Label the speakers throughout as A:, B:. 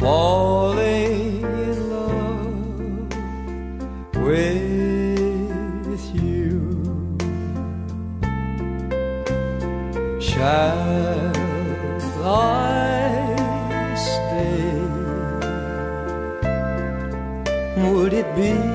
A: falling in love with you. Shall I stay? Would it be?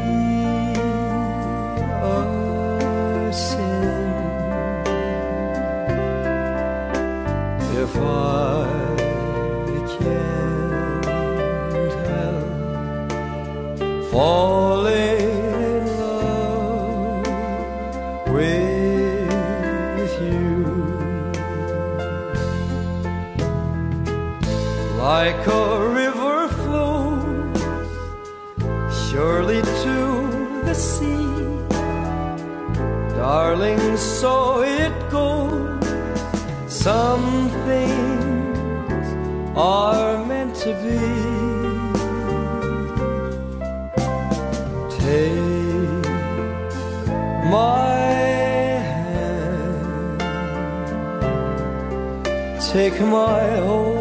A: take my whole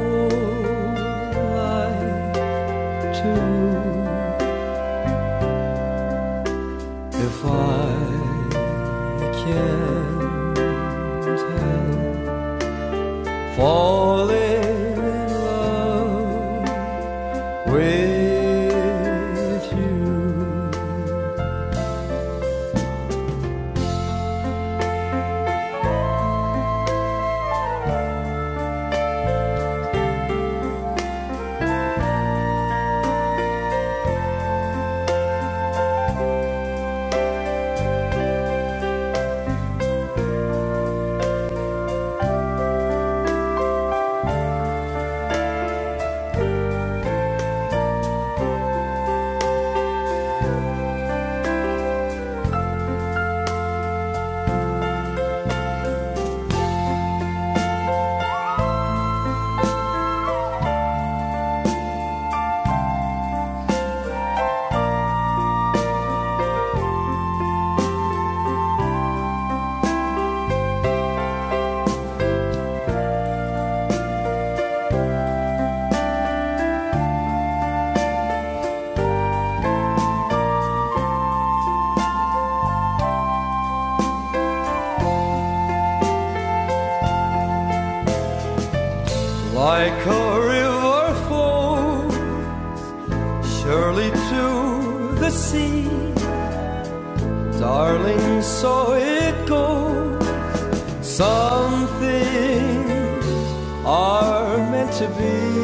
A: like a river flows surely to the sea. Darling, so it goes. Some things are meant to be.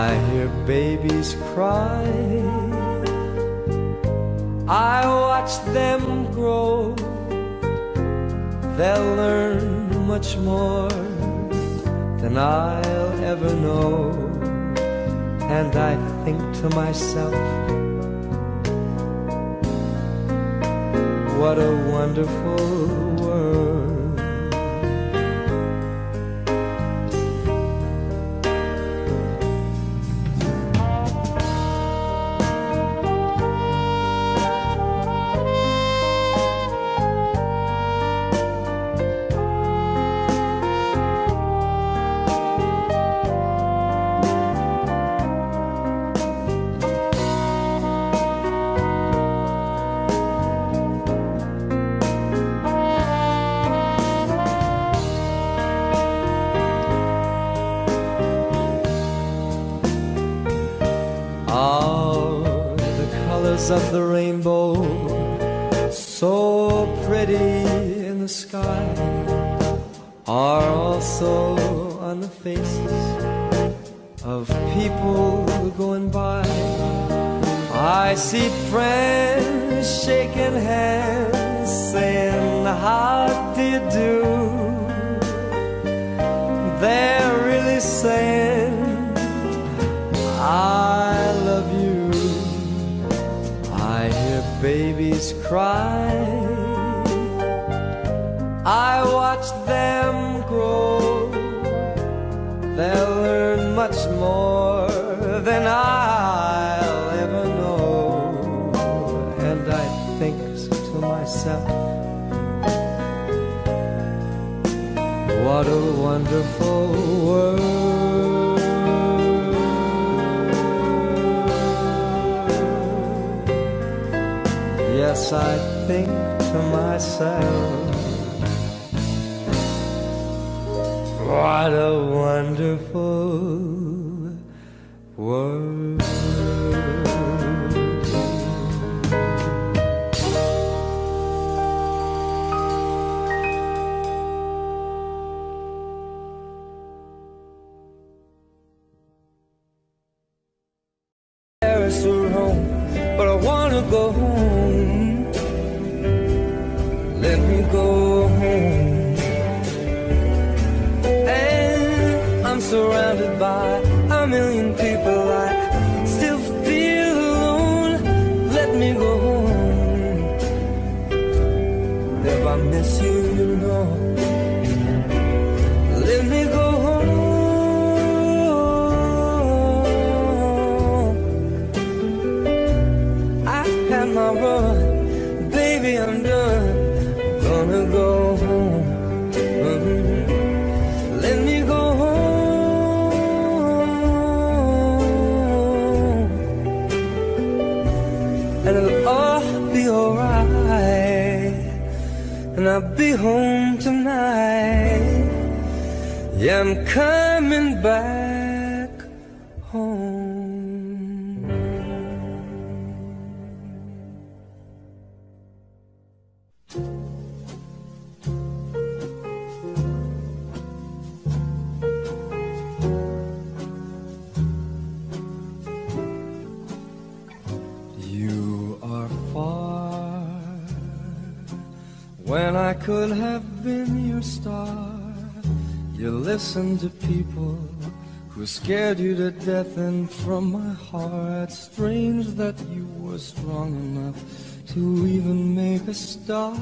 A: I hear babies cry. I watch them grow. They'll learn much more than I'll ever know. And I think to myself, what a wonderful You listened to people who scared you to death, and from my heart, strange that you were strong enough to even make a start.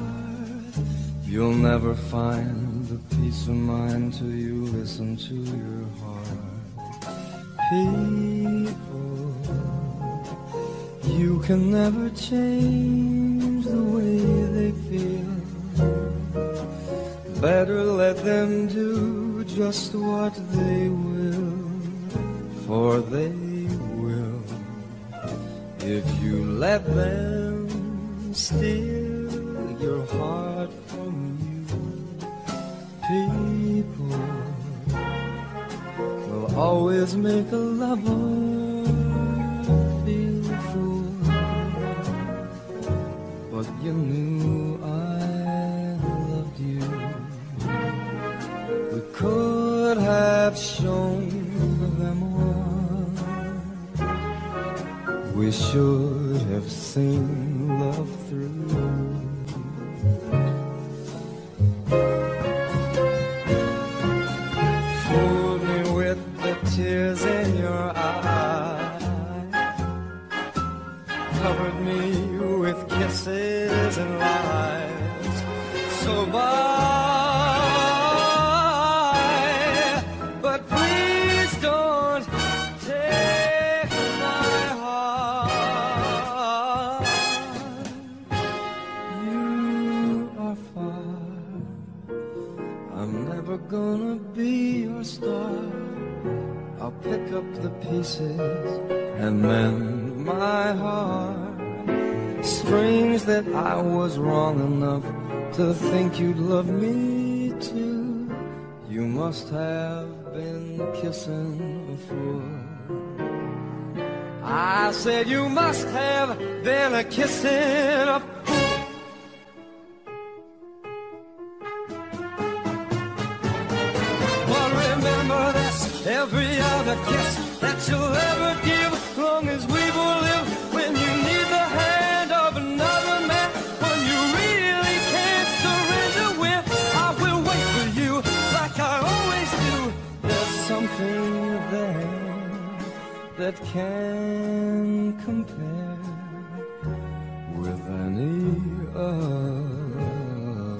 A: You'll never find the peace of mind till you listen to your heart. People, you can never change the way they feel. Better let them do just what they will, for they will. If you let them steal your heart from you, people will always make a lover feel a fool. But you knew could have shown them all. We should have seen love through. Fooled me with the tears in I was wrong enough to think you'd love me too. You must have been kissing a fool. I said you must have been a kissing a fool. That can compare with any other.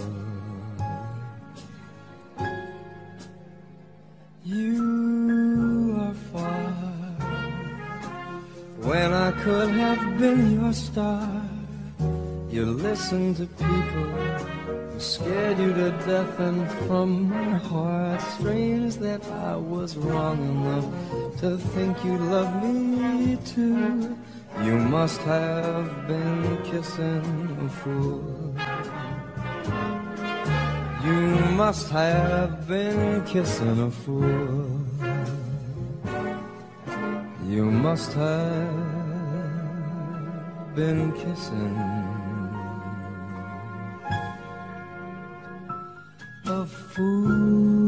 A: You are far when I could have been your star. You listen to people scared you to death, and from my heart, strange that I was wrong enough to think you loved me too. You must have been kissing a fool. You must have been kissing a fool. You must have been kissing fool.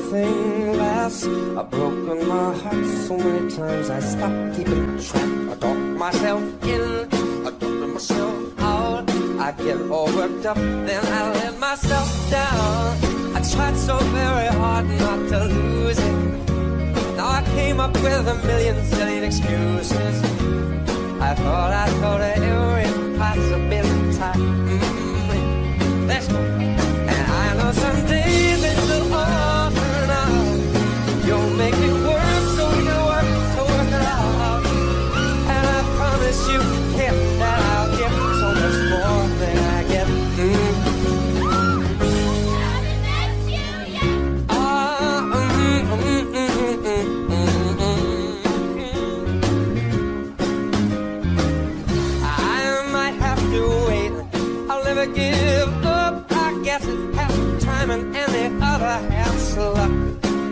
A: everything lasts. I've broken my heart so many times I stopped keeping track. I talk myself in, I talk myself out. I get all worked up, then I let myself down. I tried so very hard not to lose it. Now I came up with a million silly excuses. I thought I thought of every possibility. Mm -hmm. Let's go. And I know someday.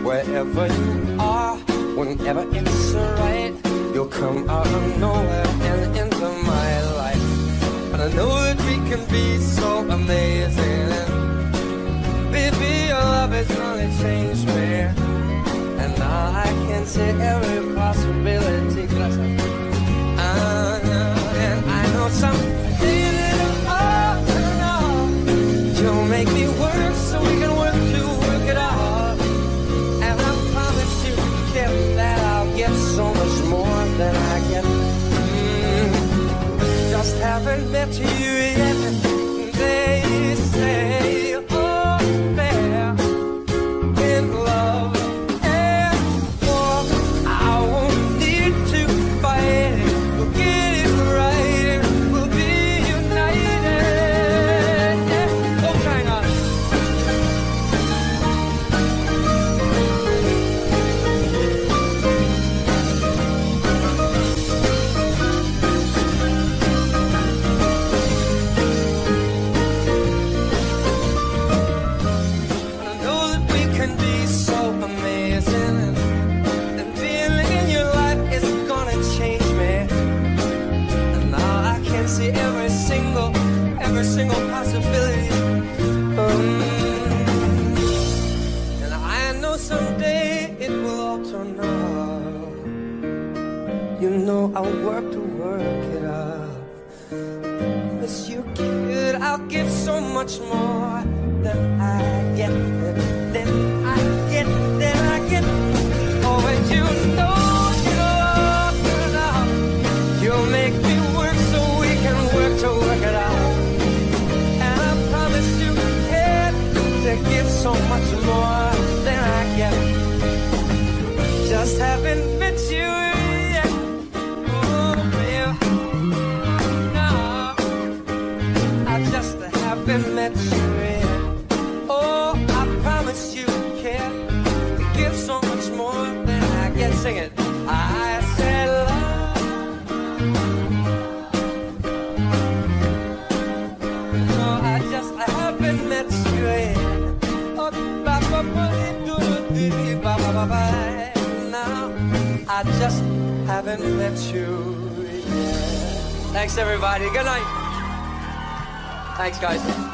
A: Wherever you are, whenever it's right, you'll come out of nowhere and into my life. But I know that we can be so amazing. And baby, your love has only changed me. And now I can see every possibility. Uh, and I know someday met you You know I'll work to work it out. Miss you, kid. I'll give so much more than I get, than I get, than I get. Oh, and you know you'll out. You'll make me work so we can work to work it out. And I promise you, kid, to give so much more I just haven't met you yet. Thanks, everybody. Good night. Thanks, guys.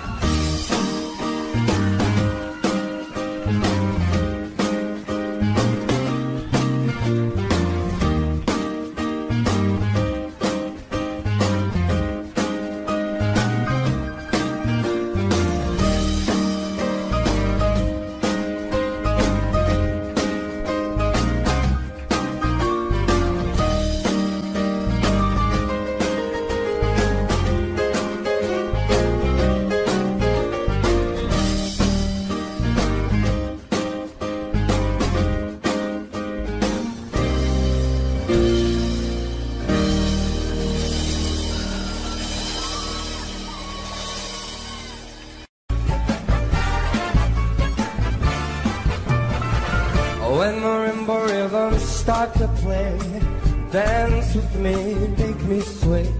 A: Me, make me sway.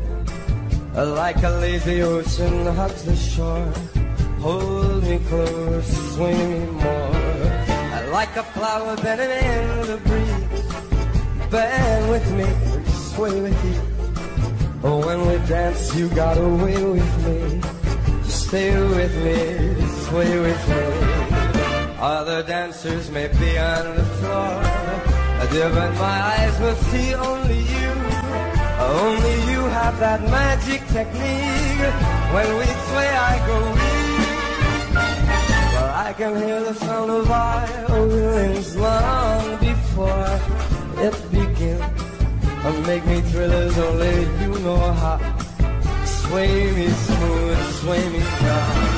A: Like a lazy ocean hugs the shore, hold me close, swing me more. Like a flower bending in the breeze, bend with me, sway with you. Oh, when we dance, you got away with me. Stay with me, sway with me. Other dancers may be on the floor, but my eyes will see only. Have that magic technique. When we sway, I go weak. Well, I can hear the sound of violins long before it begins. And make me thrillers only you know how. Sway me smooth, sway me down.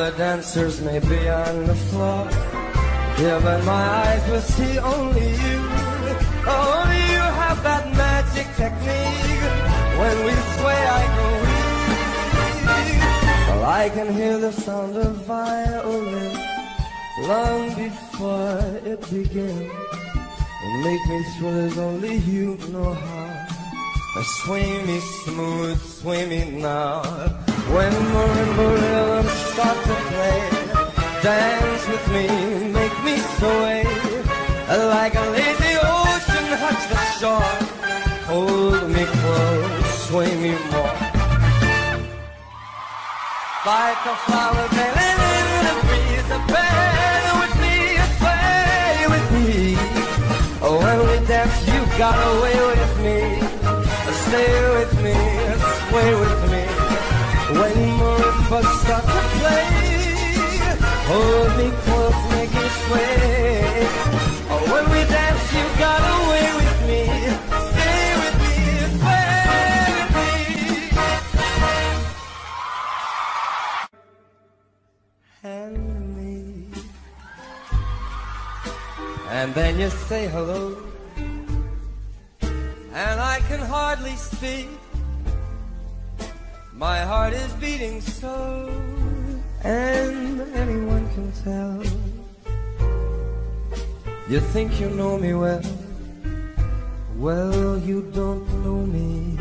A: The dancers may be on the floor. Yeah, but my eyes will see only you. Only you have that magic technique. When we sway I go weak. Well, I can hear the sound of violin Long before it begins. And make me sure there's only you know how Sway me smooth, me now when marimba rhythms start to play, dance with me, make me sway like a lazy ocean hugs the shore. Hold me close, sway me more. Like a flower bending in the breeze, a bend with me, sway with me. When we dance, you got away with me. Stay with me, sway with me. When marimbas start to play, hold me close, make me sway. Oh, when we dance, you got away with me. Stay with me, sway with me. Hand me, and then you say hello, and I can hardly speak. My heart is beating so, and anyone can tell. You think you know me well, well, you don't know me.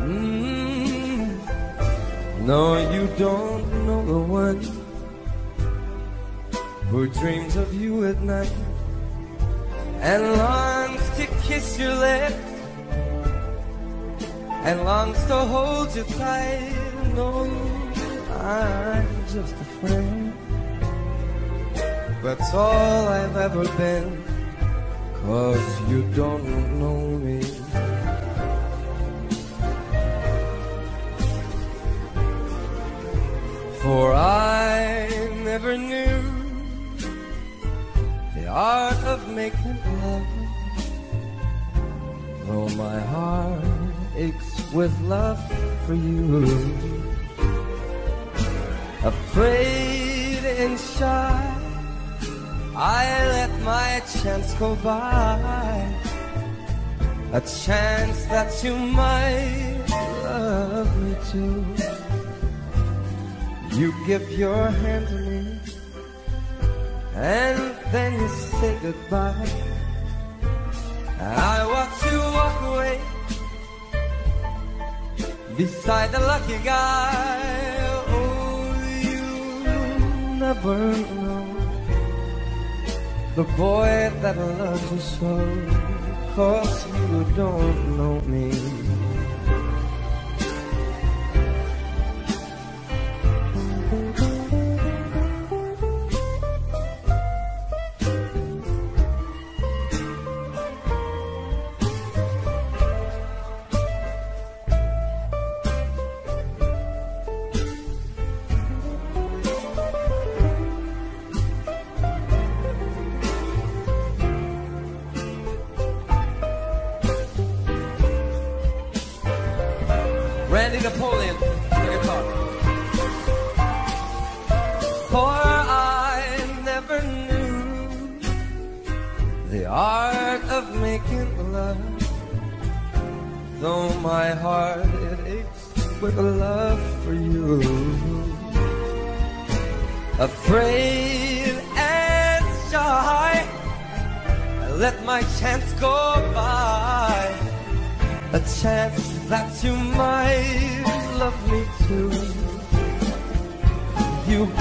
A: Mm, no, you don't know the one who dreams of you at night and longs to kiss your lips and longs to hold you tight. No, I'm just a friend. That's all I've ever been. Cause you don't know me. For I never knew art of making love. Though my heart aches with love for you. Afraid and shy, I let my chance go by. A chance that you might love me too. You give your hand to me, and then you say goodbye. I watch you walk away beside the lucky guy. Oh, you never know the boy that loves you so, cause you don't know me.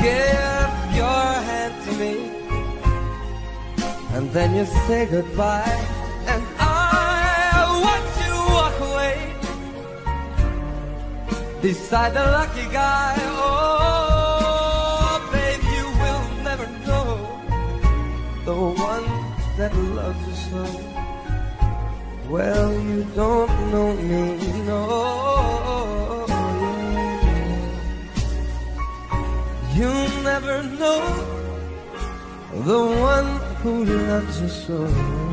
A: Give your hand to me, and then you say goodbye, and I watch you walk away beside the lucky guy. Oh, babe, you will never know the one that loves you so. Well, you don't know me, no. You never know the one who loves you so.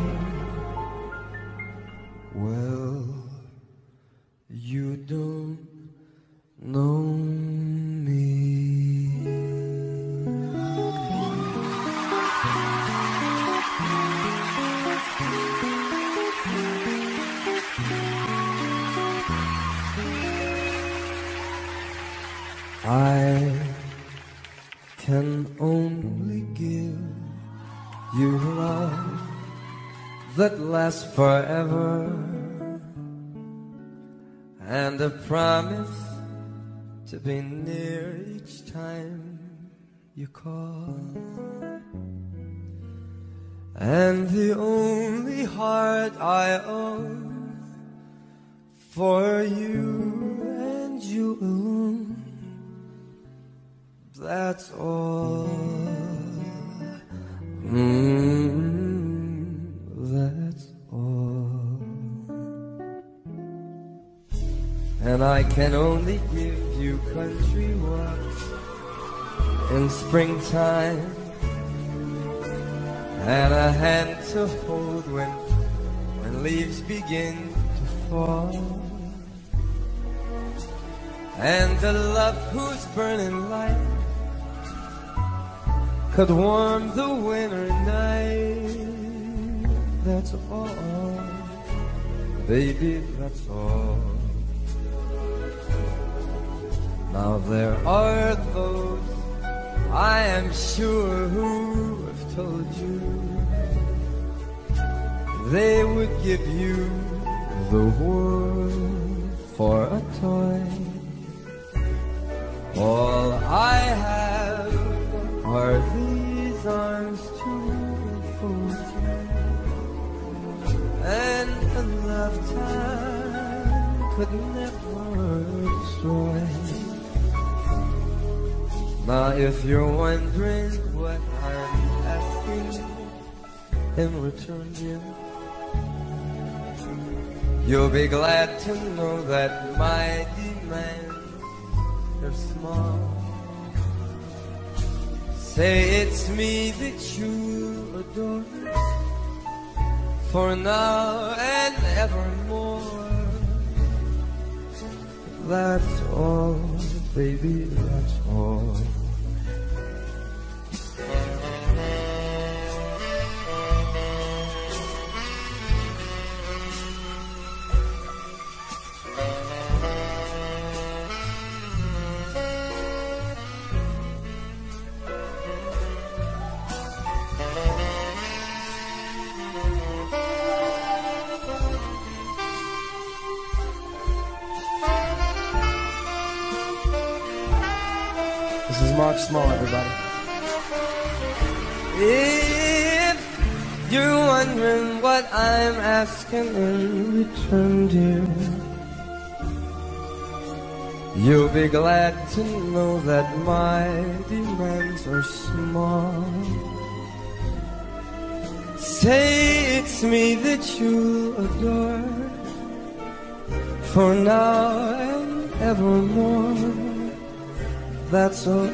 A: You call. And the only heart I own for you and you alone. That's all. Mm, that's all. And I can only give you country walks in springtime and a hand to hold when when leaves begin to fall. And the love whose burning light could warm the winter night. That's all baby that's all. Now there are those I am sure who have told you they would give you the world for a toy. All I have are these arms to enfold you, and a lifetime could never destroy. Now, if you're wondering what I'm asking in return, you'll be glad to know that my demands are small. Say it's me that you adore for now and evermore. That's all, baby, that's all. Small, everybody. If you're wondering what I'm asking in return, dear, you'll be glad to know that my demands are small. Say it's me that you adore for now and evermore. That's all.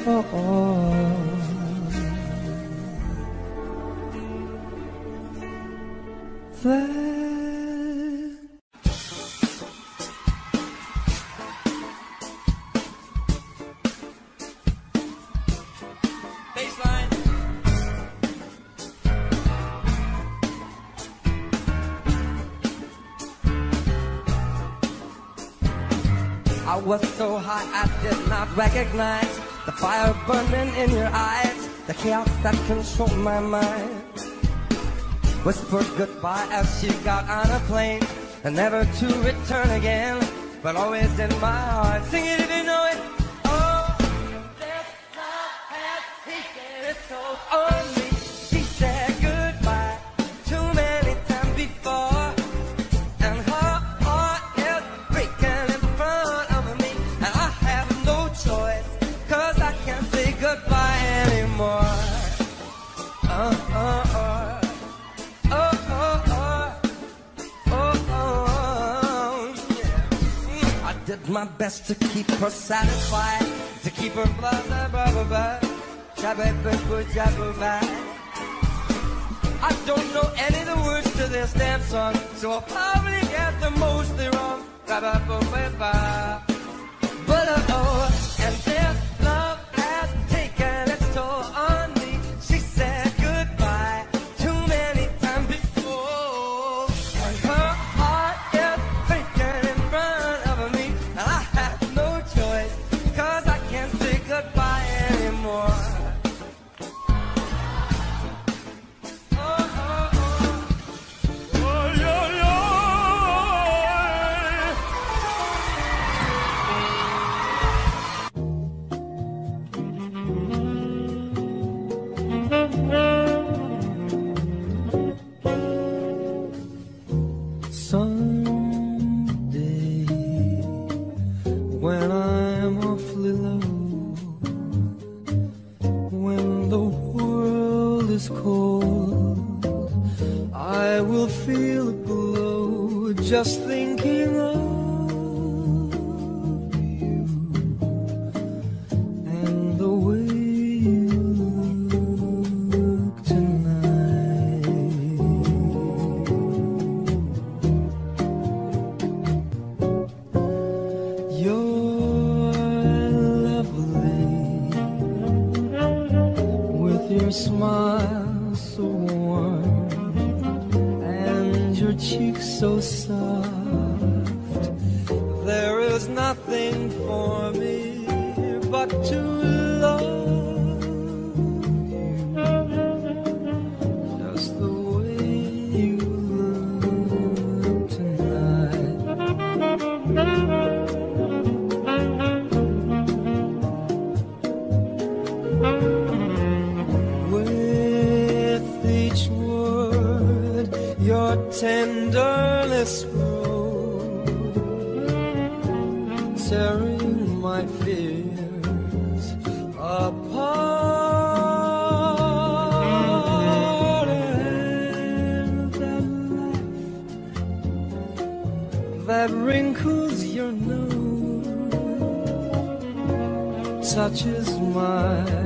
A: I was so high I did recognize the fire burning in your eyes, the chaos that controlled my mind. Whispered goodbye as she got on a plane, and never to return again, but always in my heart. Sing it if you know it. Oh, this love has taken its toll on me. My best to keep her satisfied, to keep her blah, blah, blah, blah, blah. Shabba, blah, blah, blah. I don't know any of the words to this damn song, so I'll probably get them mostly wrong. Ba-ba-ba-ba-ba. But tearing my fears apart. And that laugh that wrinkles your nose touches my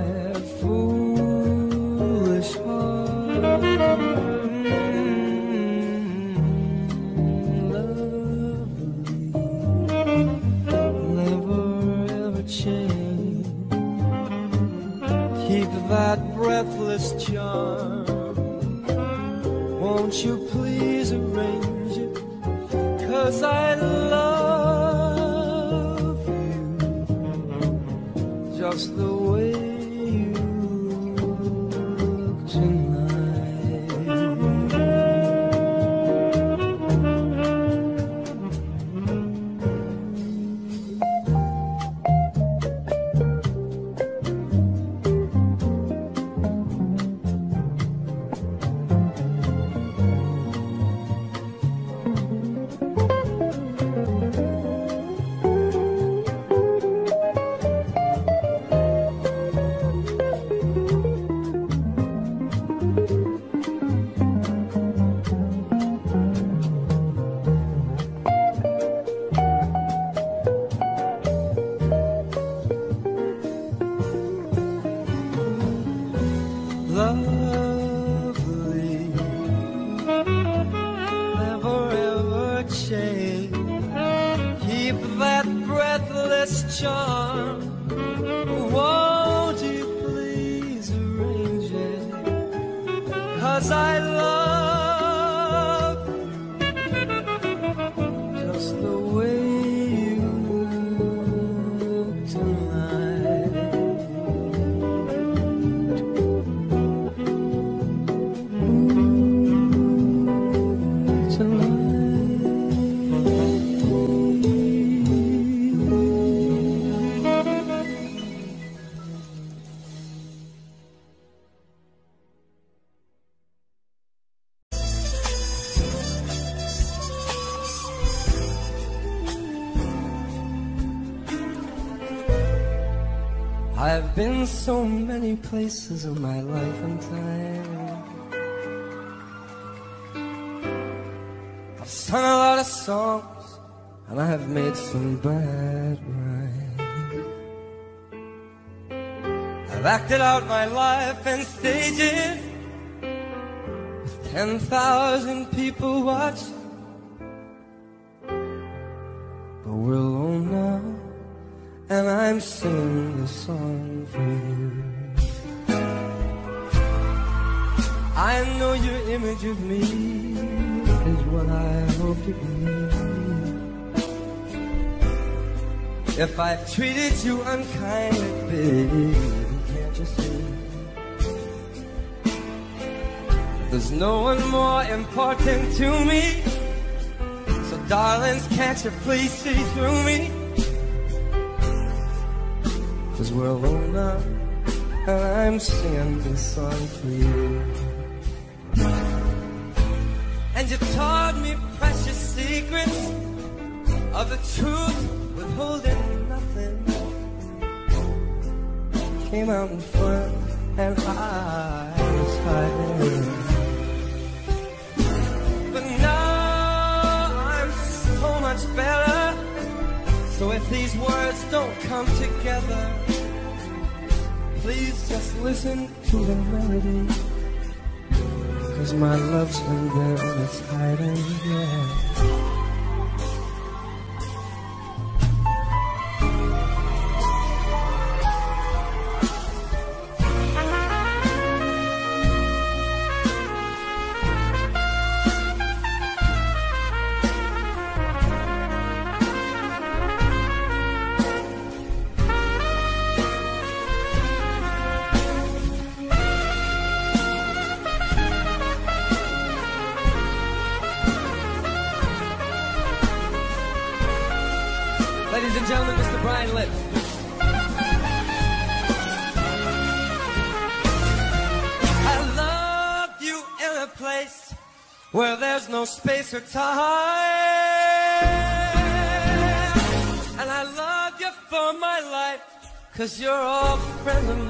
A: breathless charm. Won't you please arrange it? Cause I I've been so many places in my life and time. I've sung a lot of songs and I have made some bad rhymes. I've acted out my life in stages with 10,000 people watching. And I'm singing this song for you. I know your image of me is what I hope to be. If I've treated you unkindly, baby, can't you see? There's no one more important to me. So, darlings, can't you please see through me? Cause we're alone now, and I'm singing this song for you. And you taught me precious secrets of the truth, withholding nothing. Came out in front, and I was hiding. But now I'm so much better. So if these words don't come together, please just listen to the melody. Cause my love's in there and it's hiding, yeah.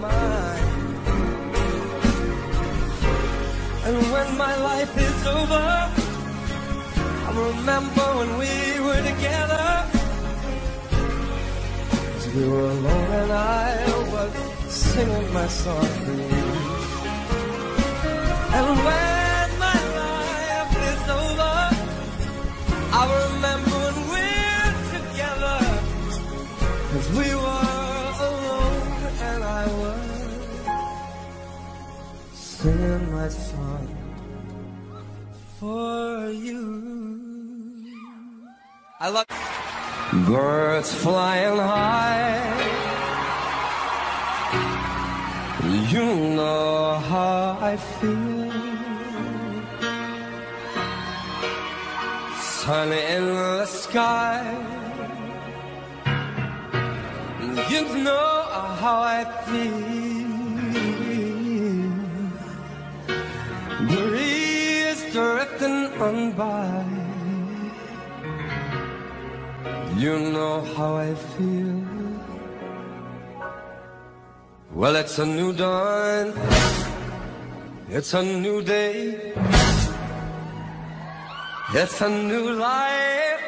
A: Mine. And when my life is over, I'll remember when we were together. We were alone and I was singing my song for you. And when my song for you. I love Birds flying high. You know how I feel. Sun in the sky. You know how I feel. Drifting on by. You know how I feel. Well, it's a new dawn. It's a new day. It's a new life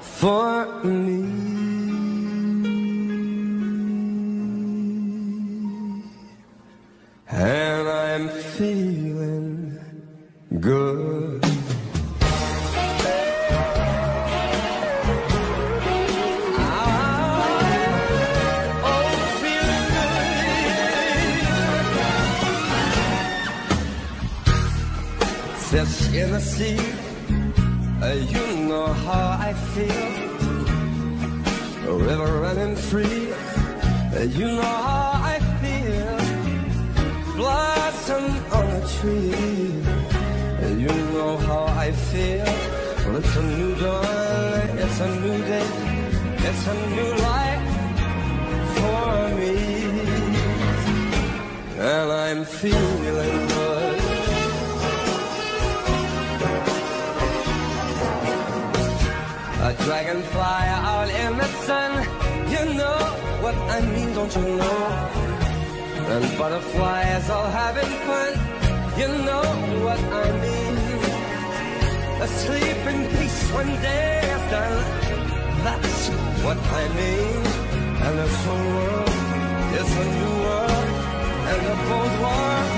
A: for me. And I'm feeling good. Fish in the sea, uh, you know how I feel. A river running free, uh, you know how I feel. Blossom on a tree, you know how I feel. Well, it's a new dawn, it's a new day, it's a new life for me. And I'm feeling good. A dragonfly out in the sun. You know what I mean, don't you know? And butterflies all having fun. You know what I mean. Asleep in peace when day is done. That's what I mean. And this whole world is a new world. And the both world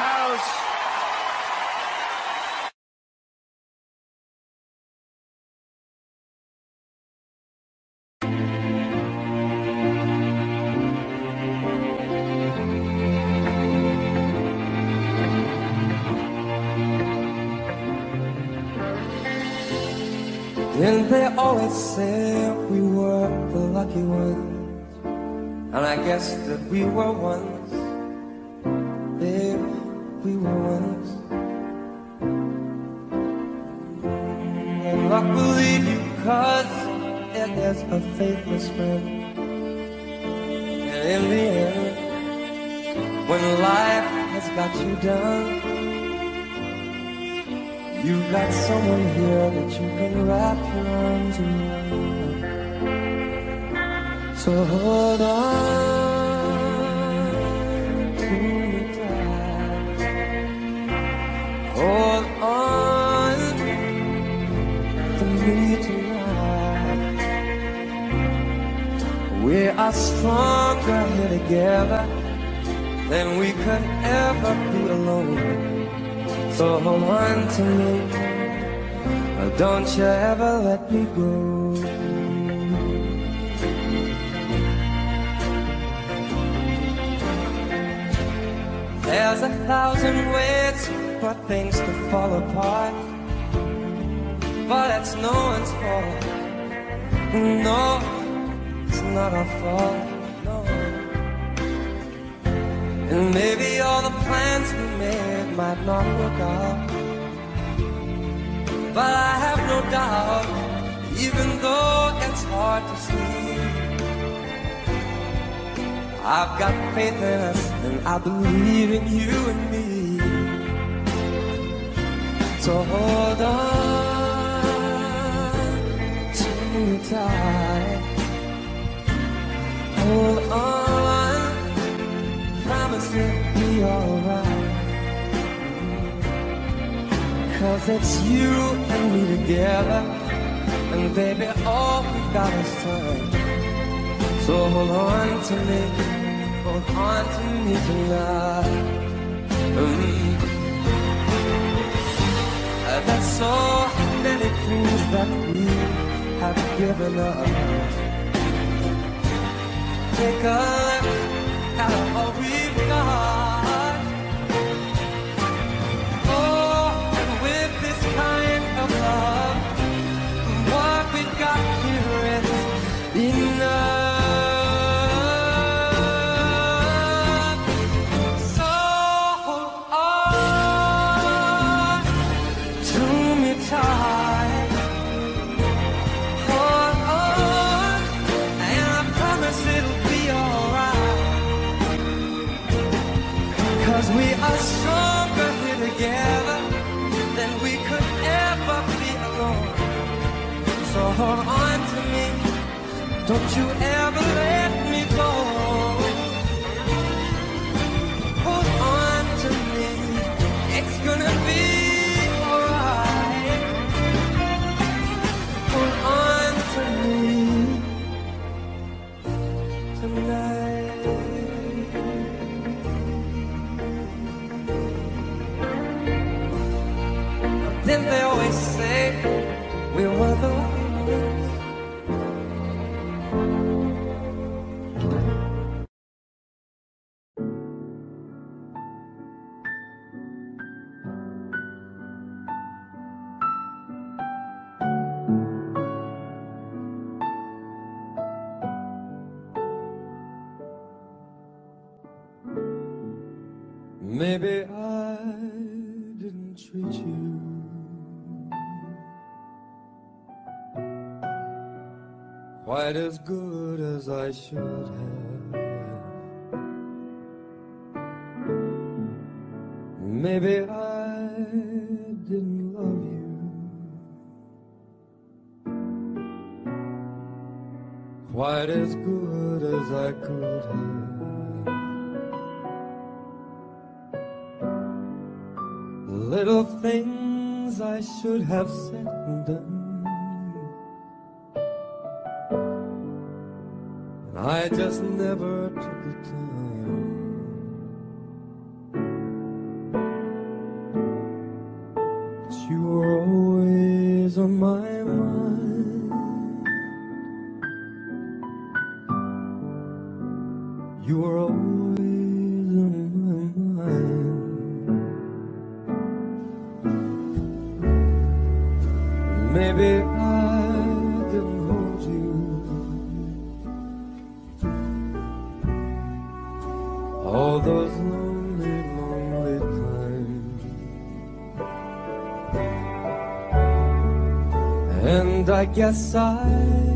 B: house.
A: And they always said we were the lucky ones. And I guess that we were once. We were once. And luck will leave you cause it is a faithless friend. And in the end, when life has got you down, You've got someone here that you can wrap your arms around. So hold on Hold on to me tonight. We are stronger here together than we could ever be alone. So hold on to me. Don't you ever let me go. There's a thousand ways for things to fall apart. But it's no one's fault. No, it's not our fault. No. And maybe all the plans we made might not work out. But I have no doubt, even though it's hard to see. I've got faith in us, and I believe in you and me. So hold on to tight. Hold on promise it'll be alright. Cause it's you and me together. And baby, all we've got is time. So hold on to me, hold on to me tonight. Mm. There's so many things that we have given up. Take a don't you ever quite as good as I should have. Maybe I didn't love you quite as good as I could have. Little things I should have said and done. I just never took the time. But you were always on my mind. You were always on my mind. Maybe I guess I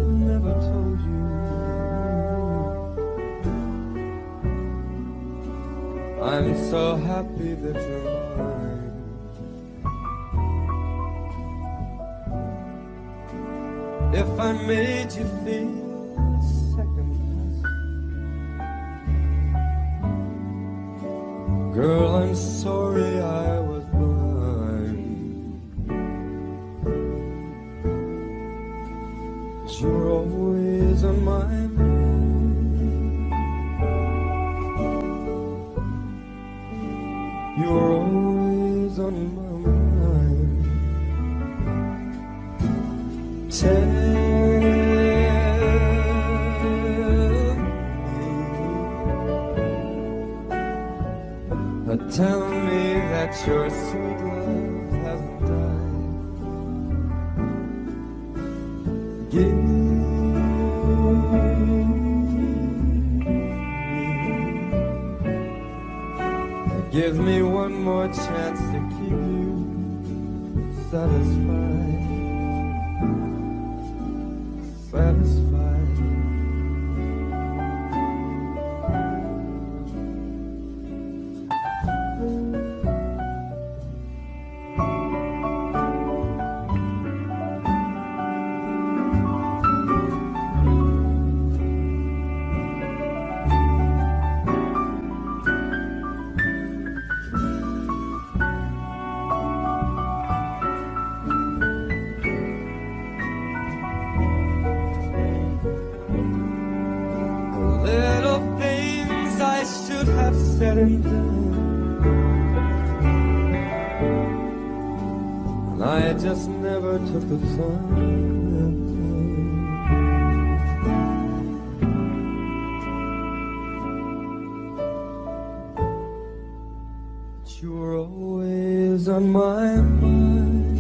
A: on my mind.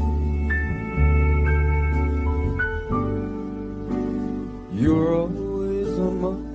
A: You're always on my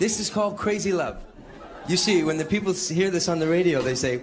C: This is called Crazy Love. You see, when the people hear this on the radio, they say,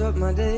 A: up my day.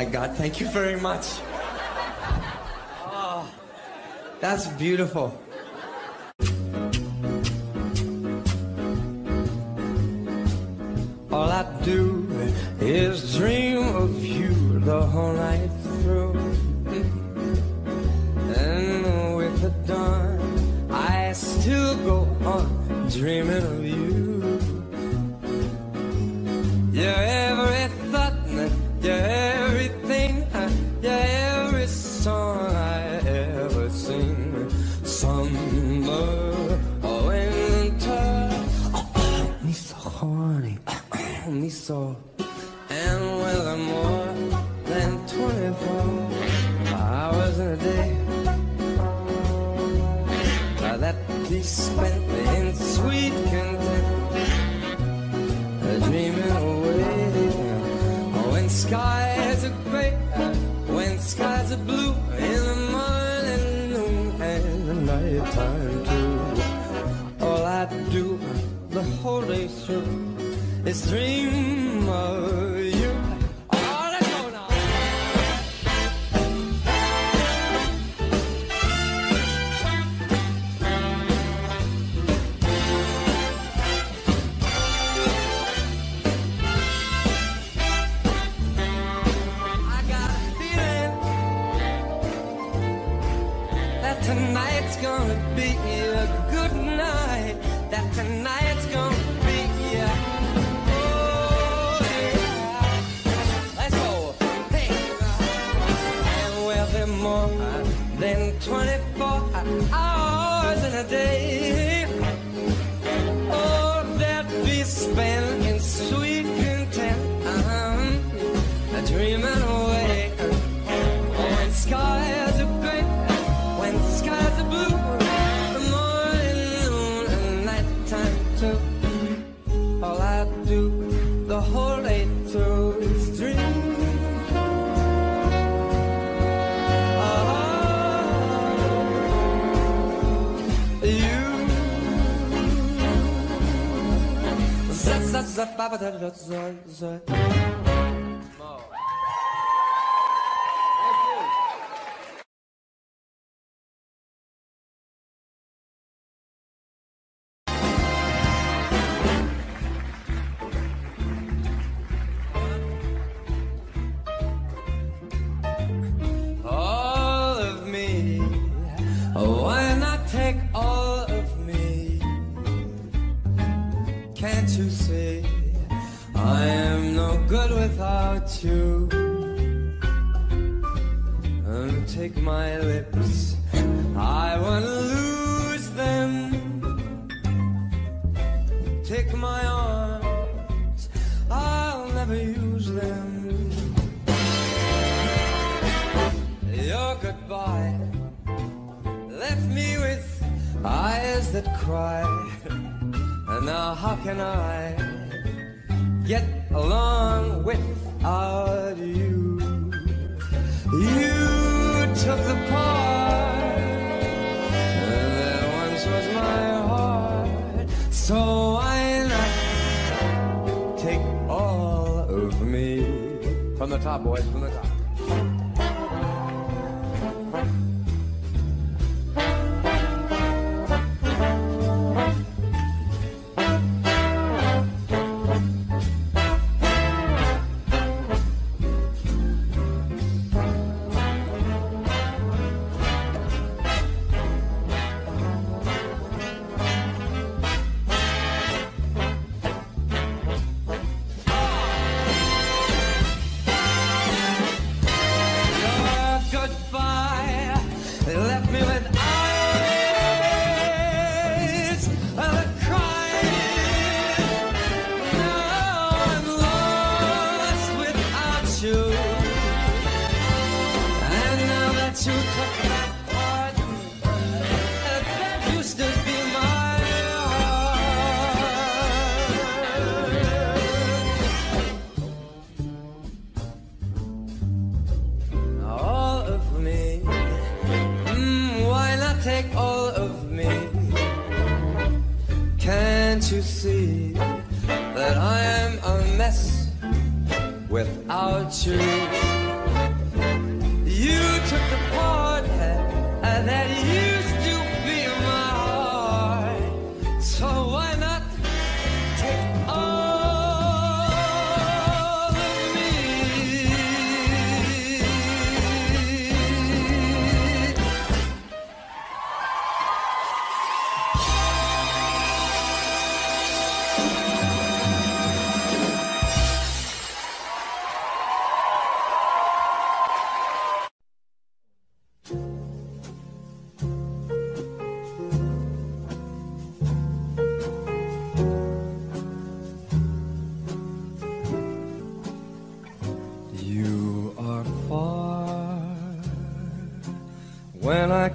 A: my God, thank you very much. Oh, that's beautiful. All I do is dream of you the whole night through. And with the dawn, I still go on dreaming za ba ba my lips, I wanna lose them. Take my arms, I'll never use them. Your goodbye left me with eyes that cry. And now how can I get along without top, boys, from the top.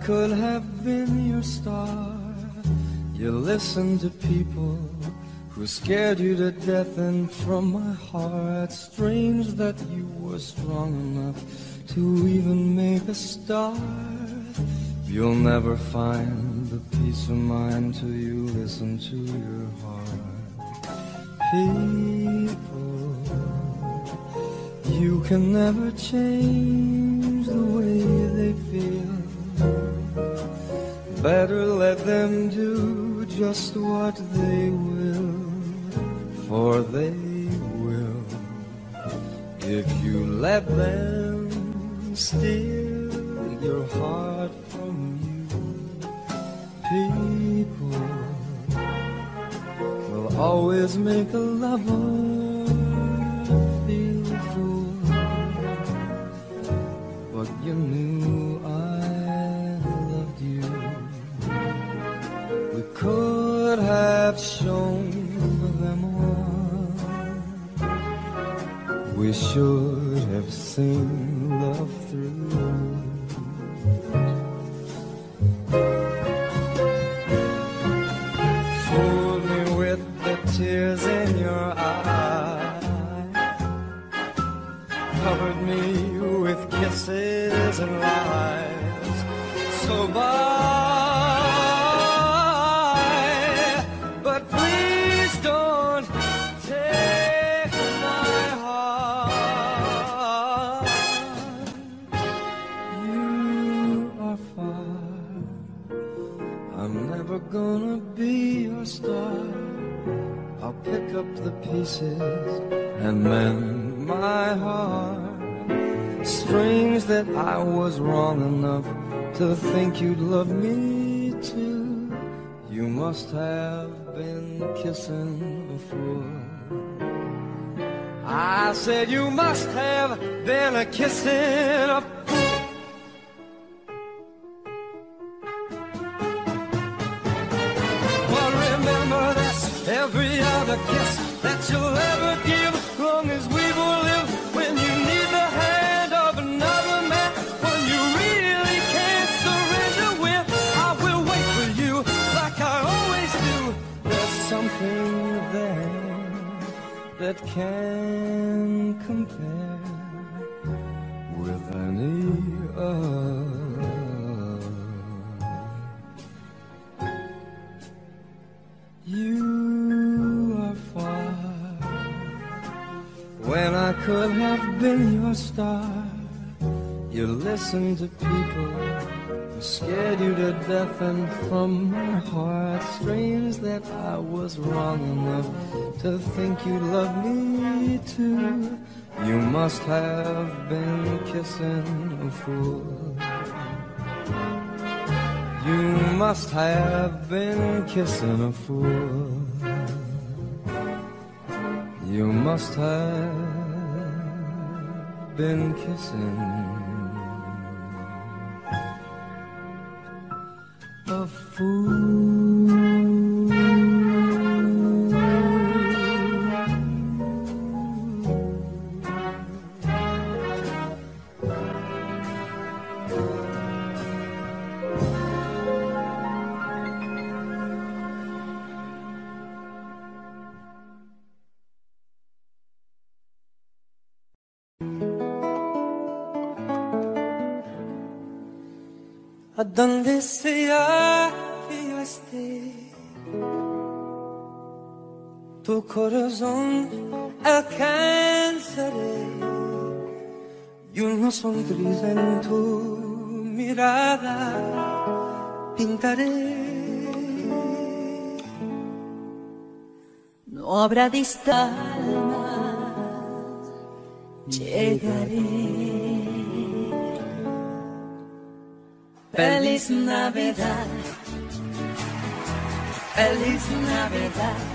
A: Could have been your star. You listen to people who scared you to death, and from my heart, strange that you were strong enough to even make a start. You'll never find the peace of mind till you listen to your heart. People. You can never change the way Better let them do just what they will, for they will. If you let them steal your heart from you, people will always make a lover feel you knew. Have shown them all. We should have seen love through. Pieces and mend my heart. Strange that I was wrong enough to think you'd love me too. You must have been kissing a fool. I said you must have been a kissing a fool. But remember this, every other kiss that you'll ever give, long as we will live. When you need the hand of another man, when you really can't surrender with, I will wait for you like I always do. There's something there that can compare could have been your star. You listened to people who scared you to death, and from my heart, strange that I was wrong enough to think you loved me too. You must have been kissing a fool. You must have been kissing a fool. You must have been kissing a fool. Corazón alcanzaré y una sonrisa en tu mirada pintaré.
D: No habrá distancia, llegaré. Feliz Navidad, feliz Navidad,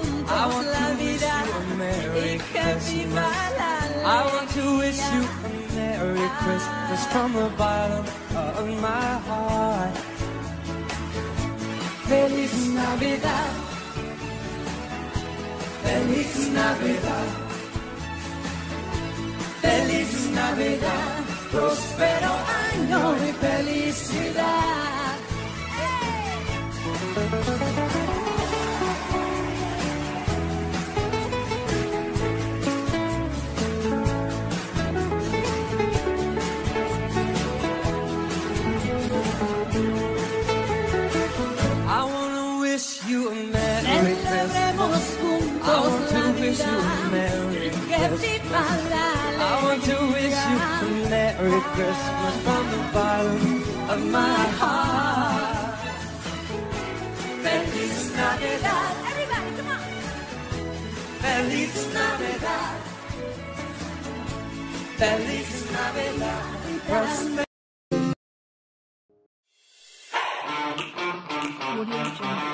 A: I want to wish you a Merry Christmas. I want to wish you a Merry Christmas from the bottom of my heart.
D: Feliz Navidad, feliz Navidad, feliz Navidad, próspero año y felicidad.
A: I you a Merry Christmas. I want to wish you a Merry Christmas from the bottom of my heart. Feliz Navidad.
D: Everybody, come on.
A: Feliz Navidad. Feliz Navidad. Prosper-
D: Audio Jungle.